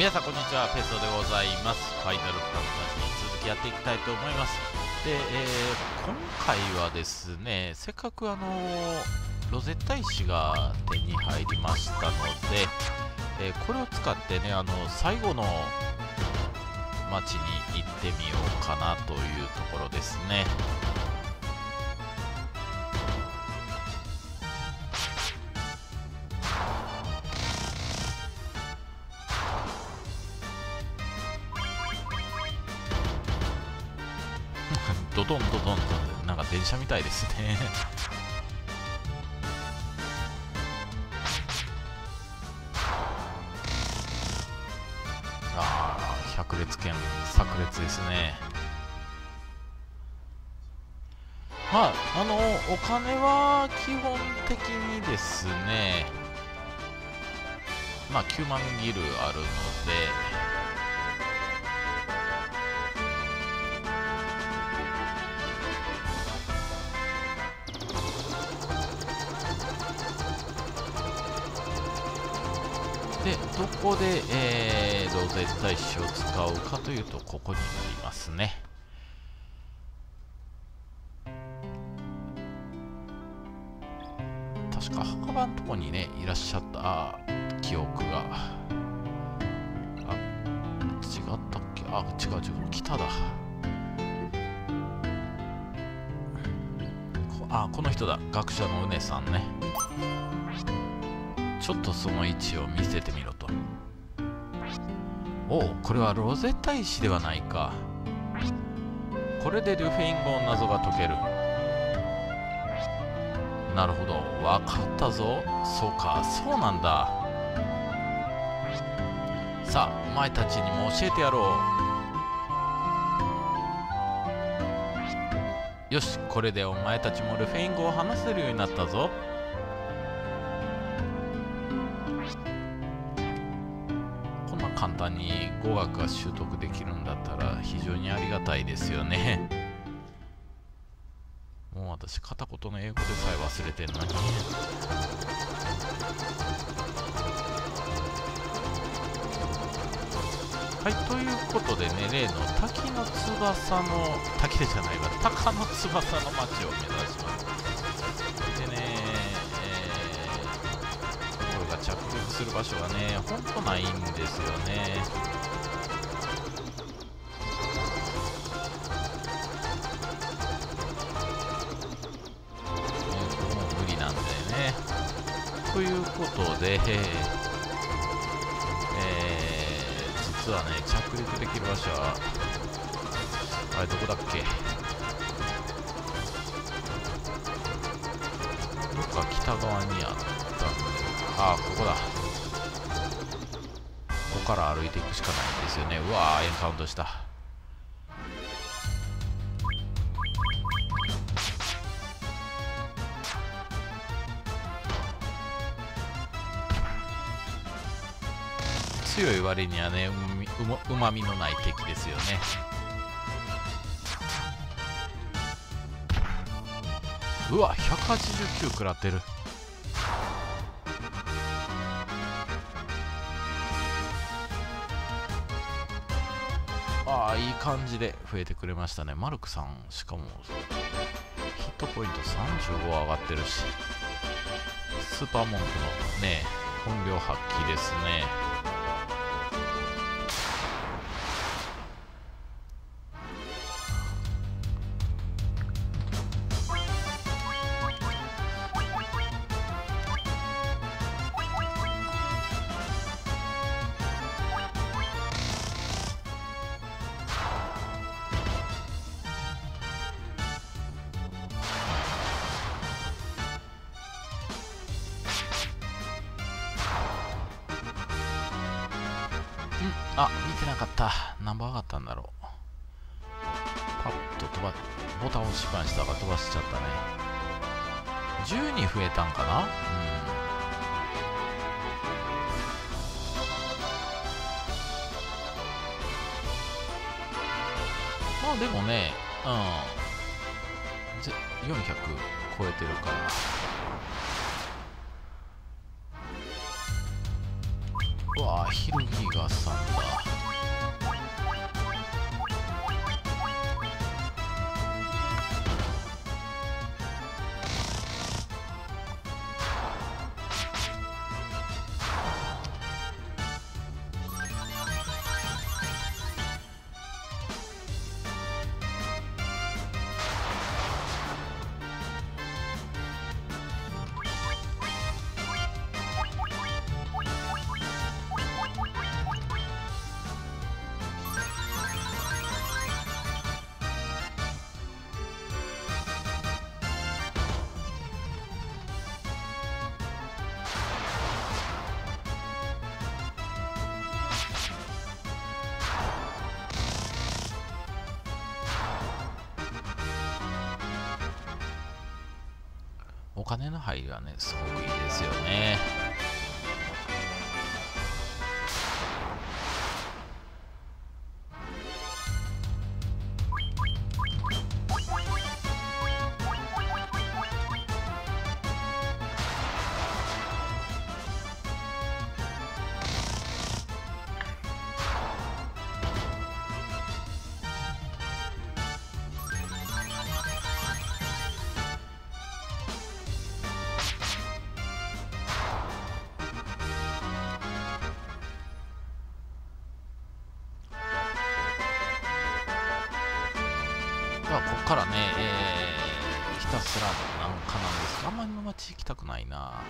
皆さんこんにちはペソでございます。ファイナルファンタジー続きやっていきたいと思います。で、えー、今回はですねせっかくあのロゼッタ石が手に入りましたので、えー、これを使ってねあの最後の町に行ってみようかなというところですね。ドドンドドンとなんか電車みたいですね。ああ百列拳炸裂ですね。まああのお金は基本的にですね。まあ9万ギルあるので。ここで、えー、ロゼッタ石を使うかというとここになりますね。確か墓場のとこにねいらっしゃった記憶が。あ違ったっけ？あ違う違う北だ。あこの人だ。学者のうねさんね。ちょっとその石を見せてみろおこれはロゼッタ石ではないか。これでルフェイン語の謎が解ける。なるほど。分かったぞ。そうか。そうなんだ。さあお前たちにも教えてやろう。よしこれでお前たちもルフェイン語を話せるようになったぞ。簡単に語学が習得できるんだったら非常にありがたいですよね。もう私片言の英語でさえ忘れてんのに。はいということでね例の滝の翼の滝でじゃないわ。鷹の翼の街を目指します。する場所がねほんとないんですよね。もう無理なんでね。ということで、えー、実はね着陸できる場所はあれどこだっけ？どっか北側にあったんでああここだ。から歩いていくしかないんですよね。うわーエンカウントした。強い割にはねうまみのない敵ですよね。うわ189食らってる。ああいい感じで増えてくれましたね。マルクさんしかもヒットポイント35上がってるしスーパーモンクのね本領発揮ですね。かった。何番上がったんだろう。パッと飛ば、ボタンを押しっぱにしたから飛ばしちゃったね。12増えたんかな？うん。まあでもね、うん。400超えてるから。うわあヒルギガさんだお金の入りはねすごくいいですよね。からね、えーひたすらなんかなんです。があんまりの町行きたくないな。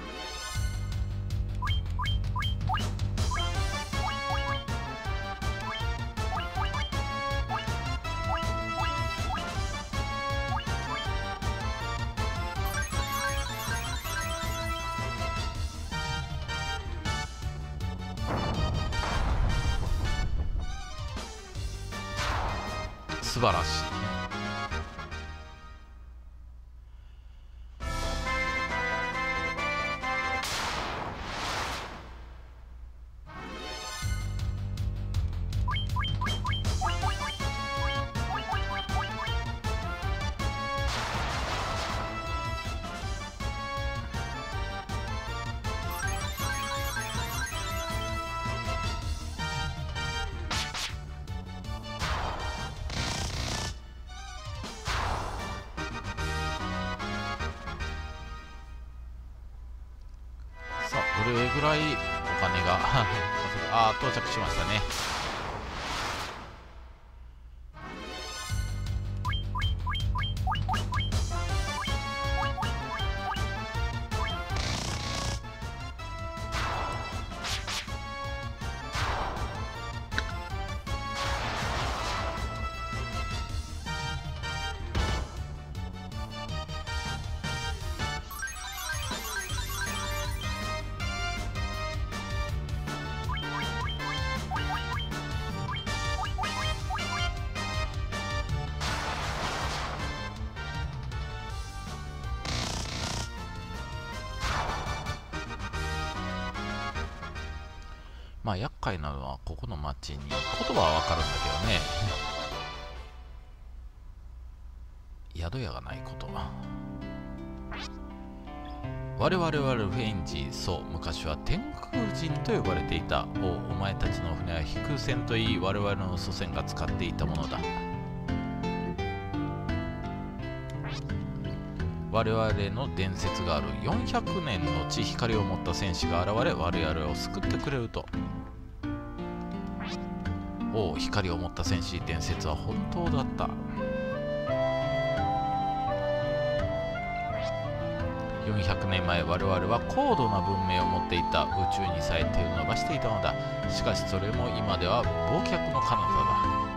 素晴らしい。どれぐらいお金が ああ到着しましたね。まあ厄介なのはここの町に言葉はわかるんだけどね。宿屋がないこと。我々はルフェンジそう昔は天空人と呼ばれていた。おお前たちの船は飛空船といい我々の祖先が使っていたものだ。我々の伝説がある。400年の地光を持った戦士が現れ我々を救ってくれると。お光を持った戦士伝説は本当だった。400年前我々は高度な文明を持っていた宇宙にさえ手を伸ばしていたのだ。しかしそれも今では忘却の彼方だ。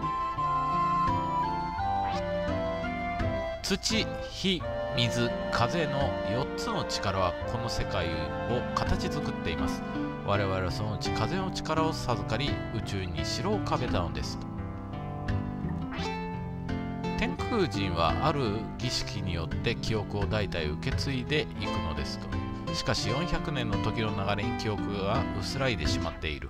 土火水風の4つの力はこの世界を形作っています。我々はそのうち風の力を授かり宇宙に城を壁たのです。天空人はある儀式によって記憶を代々受け継いでいくのですと。しかし400年の時の流れに記憶が薄らいでしまっている。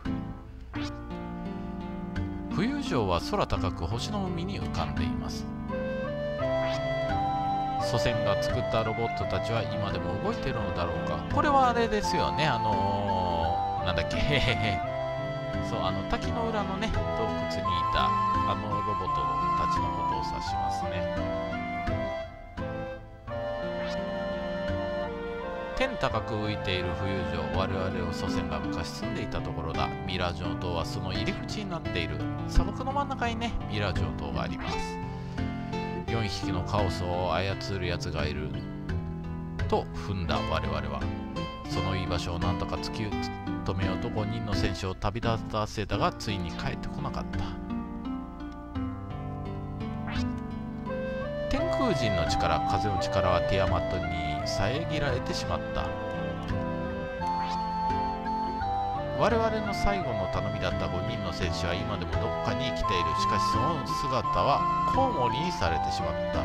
浮遊城は空高く星の海に浮かんでいます。祖先が作ったロボットたちは今でも動いているのだろうか。これはあれですよね。あのー、なんだっけ？そうあの滝の裏のね洞窟にいたあのロボットたちのことを指しますね。天高く浮いている浮遊上我々を祖先が昔住んでいたところだ。ミラージョン島はその入り口になっている。砂漠の真ん中にねミラージョン島があります。4匹のカオスを操るやつがいると踏んだ我々は。その居場所をなんとか突き止めようと5人の戦士を旅立たせたがついに帰ってこなかった。天空人の力風の力はティアマットに遮られてしまった。我々の最後の頼みだった5人の戦士は今でもどこかに生きている。しかしその姿はコウモリにされてしまった。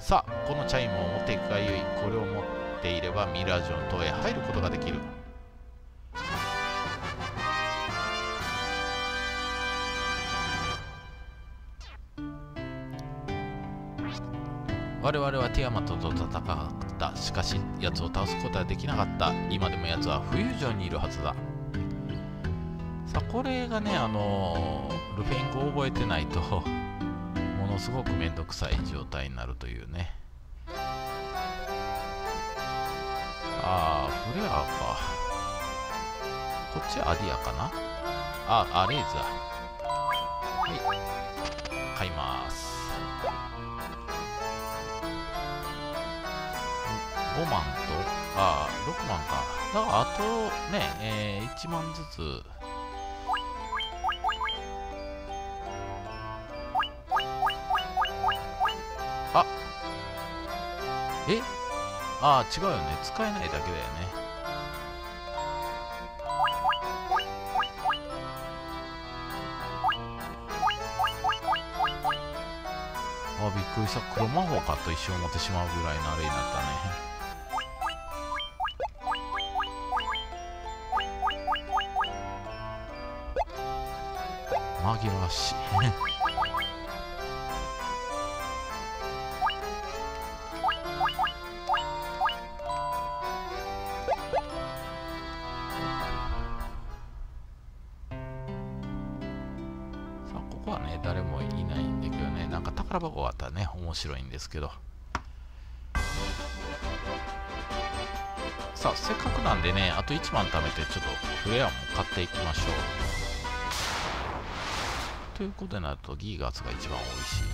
さあこのチャイムを持っていくがよい。これを持っていればミラージョン島へ入ることができる。我々はティアマトと戦った。しかし奴を倒すことはできなかった。今でも奴は浮遊上にいるはずだ。さあこれがねあのルフェン語を覚えてないとものすごくめんどくさい状態になるというね。ああフレアか。こっちアディアかな？あアレーズだはい。5万と、あ、6万か。だからあとね、えー、1万ずつ。あえ？ああ、違うよね。使えないだけだよね。あ、びっくりした。黒魔法かと一瞬思ってしまうぐらいのあれになったね。紛らわしい。さあここはね誰もいないんだけどね。なんか宝箱があったらね面白いんですけど。さあせっかくなんでねあと1万貯めてちょっとフレアも買っていきましょう。ということになるとギーガーツが一番美味しい。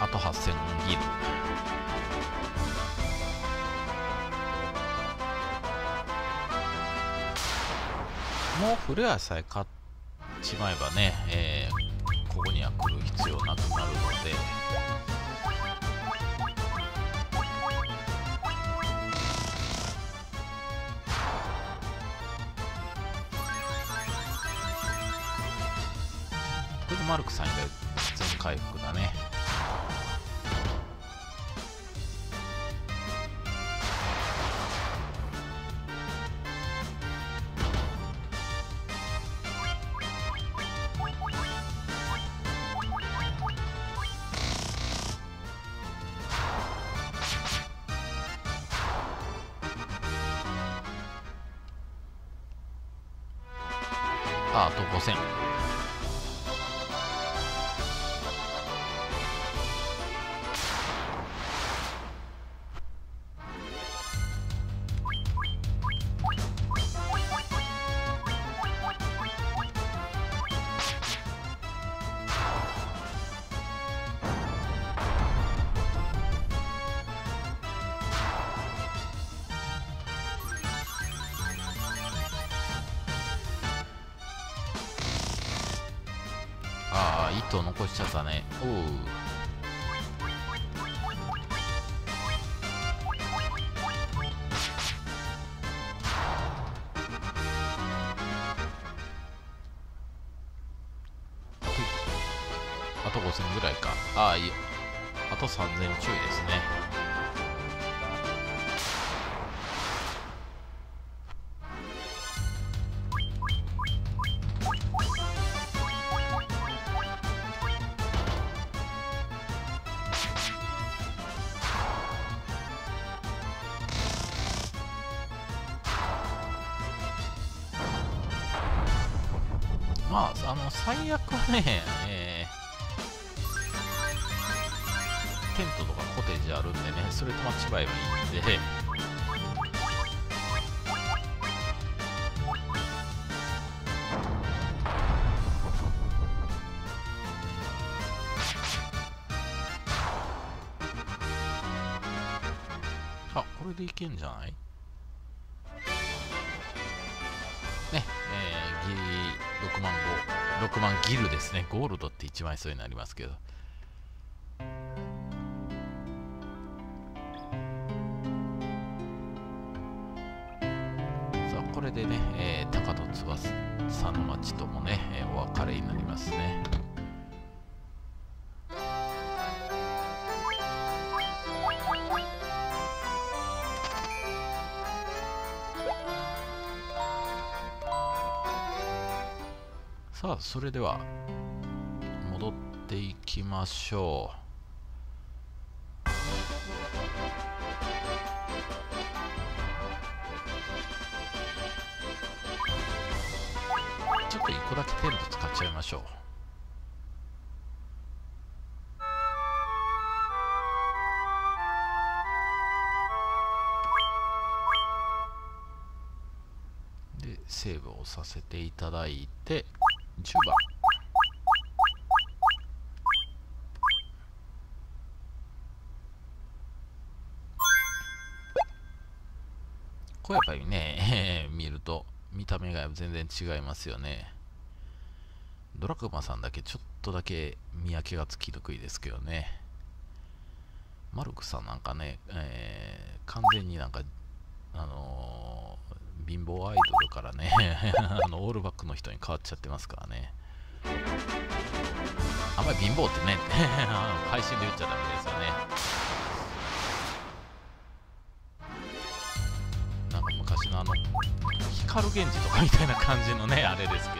あと8000ギルもうフレアさえ買っちまえばね、えー、ここには来る必要なくなるので。これでマルクさん以外全回復だね。ああと5000ああ糸残しちゃったね。おう。まあ、あの、最悪はね、えー、テントとかコテージあるんでね、それ止まっちまえばいいんで、あ、これでいけんじゃない？16万ギルですね。ゴールドって1枚そうになりますけど。さあ、これでね、えー、高戸翼の町ともね、えー、お別れになりますね。それでは戻っていきましょう。ちょっと1個だけテント使っちゃいましょう。でセーブをさせていただいて。10番これやっぱりね、見ると見た目が全然違いますよね。ドラクマさんだけちょっとだけ見分けがつきにくいですけどね。マルクさんなんかね、えー、完全になんかあのー、貧乏アイドルからね あのオールバックの人に変わっちゃってますからね。あんまり貧乏ってね 配信で言っちゃダメですよね。なんか昔のあの光源氏とかみたいな感じのねあれですけど。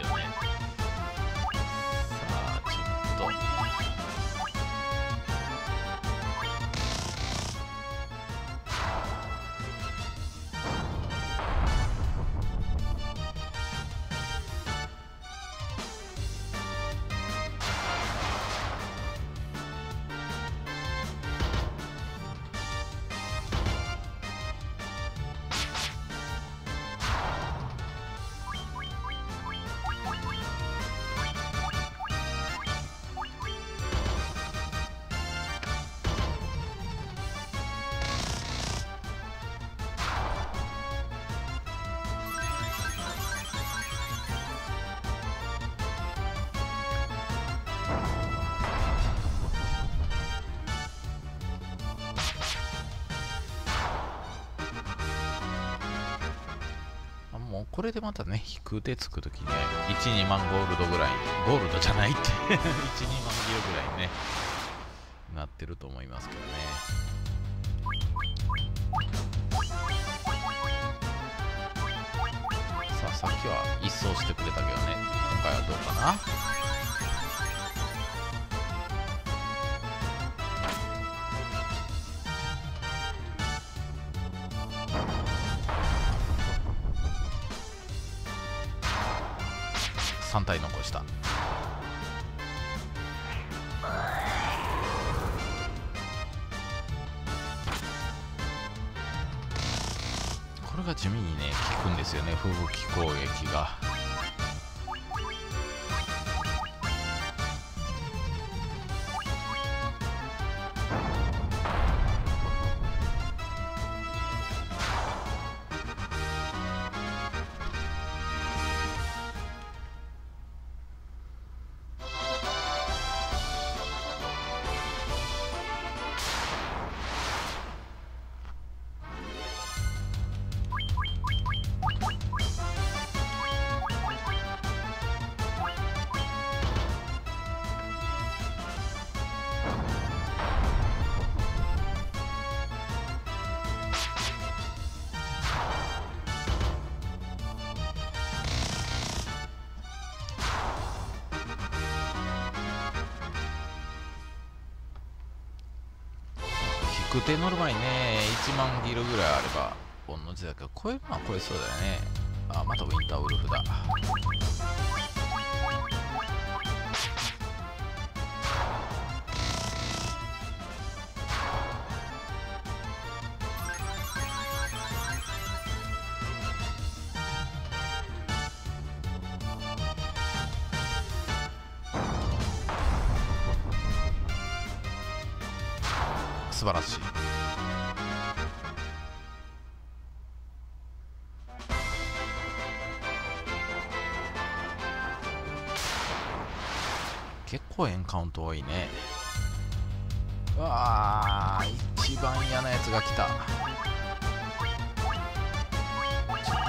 これでまたね、引く手つくときね、1、2万ゴールドぐらい、ゴールドじゃないって1、2万ギロぐらいね、なってると思いますけどね。さあ、さっきは一掃してくれたけどね、今回はどうかな？3体残した。これが地味にね効くんですよね。風吹雪攻撃が。グテ乗る前にね1万ギルぐらいあれば同じだけどこれまあこれそうだよね。あまたウィンターウルフだ。素晴らしい。結構エンカウント多いね。うわあ一番嫌なやつが来た。ちょっ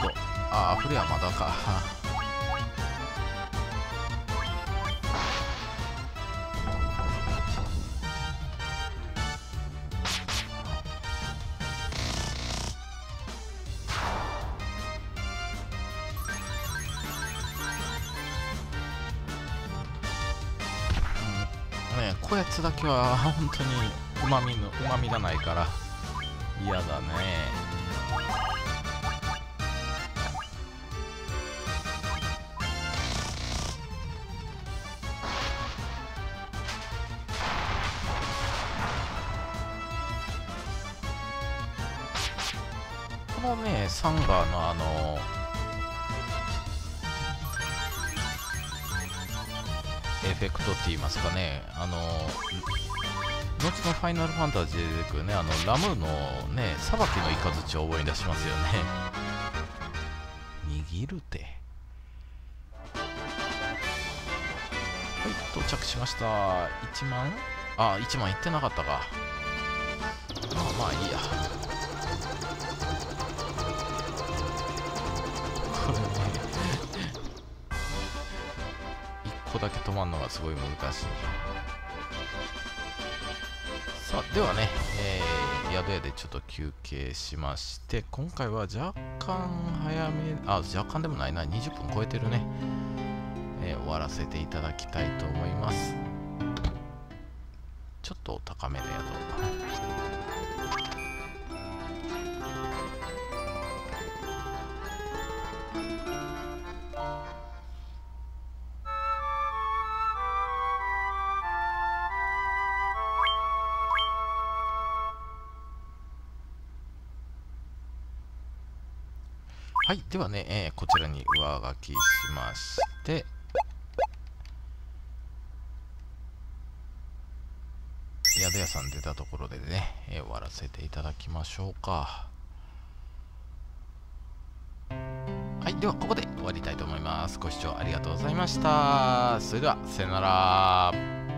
とああフレアまだか。こやつだけは本当にうまみのうまみがないから嫌だね。このねサンガーのあのフェクトって言いますかね、あの、後のファイナルファンタジーで出てくるね、あの、ラムのね、裁きの雷を思い出しますよね。握るて。はい、到着しました。1万？あ、1万いってなかったか。まあまあいいや。個だけ止まるのがすごい難しい。さあ、ではね、えー、宿屋でちょっと休憩しまして、今回は若干早め、あ、若干でもないな、20分超えてるね。えー終わらせていただきたいと思います。ちょっと高めの宿。はい、ではね、えーこちらに上書きしまして、宿屋さん出たところでね、えー終わらせていただきましょうか。はい、ではここで終わりたいと思います。ご視聴ありがとうございました。それでは、さよなら。